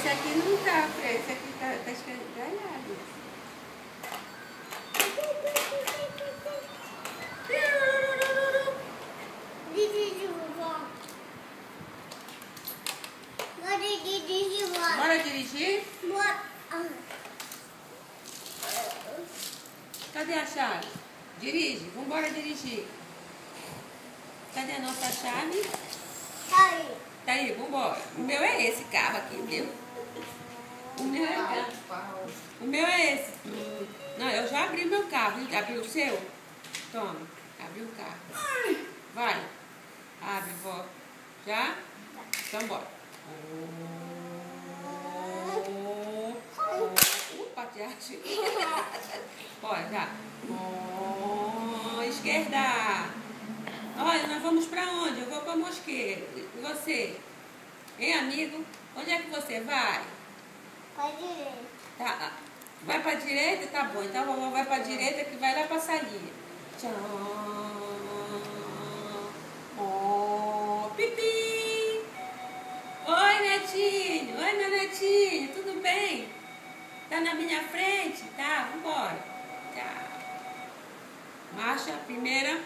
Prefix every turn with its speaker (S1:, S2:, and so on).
S1: Esse aqui não tá, esse aqui tá, tá escangalhado. Bora dirigir? Cadê a chave? Dirige, vambora dirigir. Cadê a nossa chave? Tá aí, vambora. O meu é esse carro aqui, viu? O meu é O meu é esse. Não, eu já abri meu carro. Abri o seu? Toma, abri o carro. Vai. Abre, vó. Já? Então bora. Opa, te achei. Bora, já. Oh, esquerda. Olha, nós vamos pra onde? Eu vou pra Mosqueiro. E você? Hein, amigo? Onde é que você vai?
S2: Pra direita.
S1: Tá. Vai pra direita? Tá bom. Então a vovó vai pra direita que vai lá pra salinha. Tchau. Pipi. Oi, netinho. Oi, meu netinho. Tudo bem? Tá na minha frente? Tá, vambora. Tchau. Marcha, primeira.